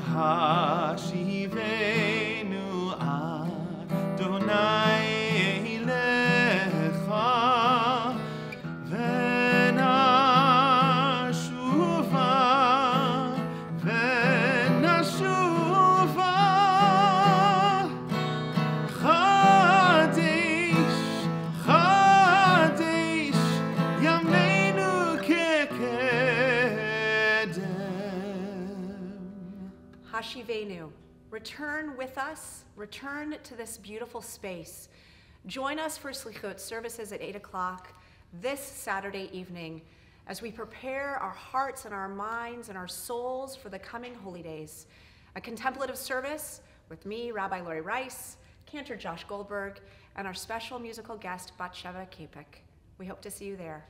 Hashivenu, Hashivenu, return with us, return to this beautiful space. Join us for Slichot services at 8 o'clock this Saturday evening as we prepare our hearts and our minds and our souls for the coming holy days. A contemplative service with me, Rabbi Laurie Rice, Cantor Josh Goldberg, and our special musical guest, Batsheva Kapik. We hope to see you there.